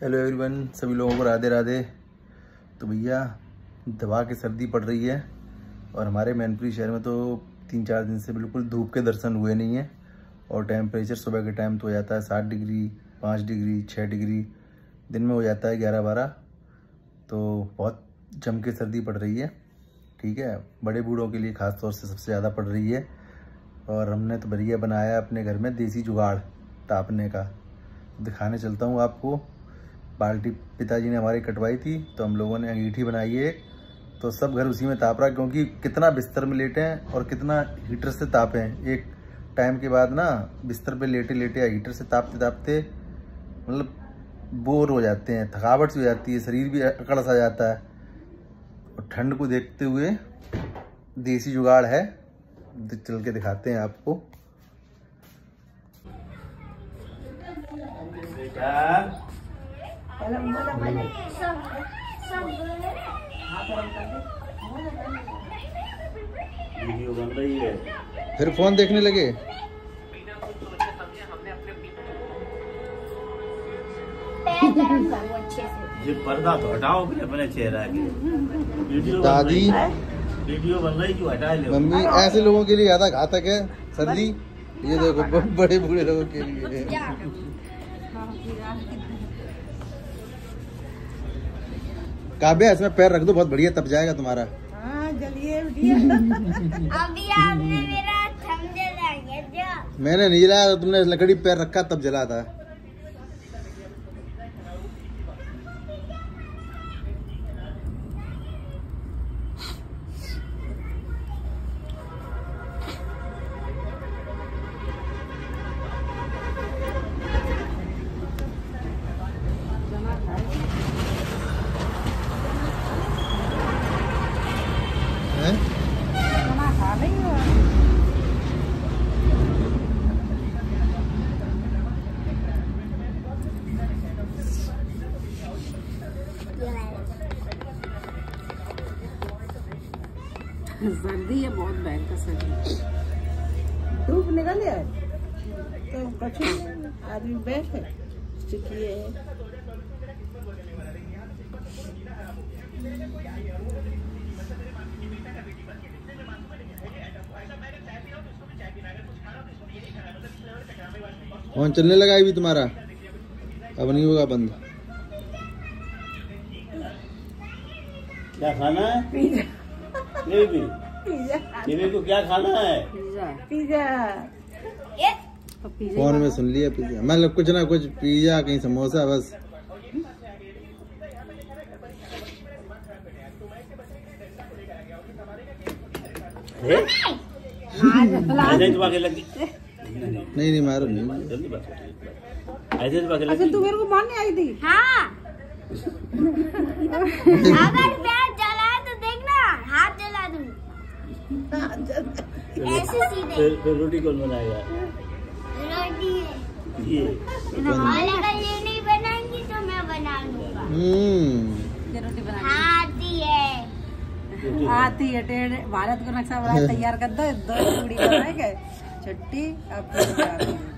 Hello everyone सभी लोगों को राधे राधे। तो भैया दवा की सर्दी पड़ रही है और हमारे मैनपुरी शहर में तो तीन चार दिन से बिल्कुल धूप के दर्शन हुए नहीं हैं और टेम्परेचर सुबह के टाइम तो हो जाता है सात डिग्री, पाँच डिग्री छः डिग्री। दिन में हो जाता है ग्यारह बारह तो बहुत जम के सर्दी पड़ रही है, ठीक है? बड़े बूढ़ों के लिए ख़ास तौर से सबसे ज़्यादा पड़ रही है। और हमने तो बढ़िया बनाया अपने घर में देसी जुगाड़ तापने का। दिखाने चलता हूँ आपको। बाल्टी पिताजी ने हमारी कटवाई थी तो हम लोगों ने अंगीठी बनाई है। तो सब घर उसी में ताप रहा, क्योंकि कितना बिस्तर में लेटे हैं और कितना हीटर से तापे हैं। एक टाइम के बाद ना, बिस्तर पे लेटे लेटे हीटर से तापते तापते मतलब बोर हो जाते हैं, थकावट सी हो जाती है, शरीर भी अकड़ सा जाता है। और ठंड को देखते हुए देसी जुगाड़ है चल के दिखाते हैं आपको। वीडियो बन रही है फिर फ़ोन देखने लगे? ये पर्दा तो हटाओ फिर अपने चेहरा के। दादी। वीडियो बन रही जो हटा ले मम्मी ऐसे लोगों के लिए ज़्यादा घातक है सर्दी ये देखो बड़े बूढ़े लोगों के लिए। काव्या इसमें पैर रख दो बहुत बढ़िया तप जाएगा तुम्हारा। हाँ अभी आपने मेरा थम जलाएँगे जो। मैंने नहीं जलाया तो तुमने लकड़ी पैर रखा तब जला था। हैं? सर्दी है बहुत भयंकर सर्दी धूप निकल है? तो कछु आदमी बैठे चिकिए फ़ोन चलने लगा भी तुम्हारा? अब नहीं होगा बंद। क्या खाना है? पिज्जा ये भी पिज्जा ये को क्या खाना है? पिज्जा पिज्जा ये। तो पिज्जा फ़ोन में सुन लिया पिज्जा मतलब कुछ ना कुछ पिज्जा कहीं समोसा बस। है? नहीं नहीं मारो नहीं। जल्दी ऐसे अच्छा तू मेरे को मारने आई थी? हाँ अगर पैर जला तो देखना हाथ जला दूँ ऐसे सीधे फिर फिर रोटी कौन बनाएगा? रोटी ये। अगर ये नहीं बनाएँगी तो मैं बना लूँगा। हम्म। रोटी बना आती है। आती है टेढ़े। भारत को नक्शा बना तैयार कर दो दो टुकड़ी बनाएँगे। छुट्टी अब।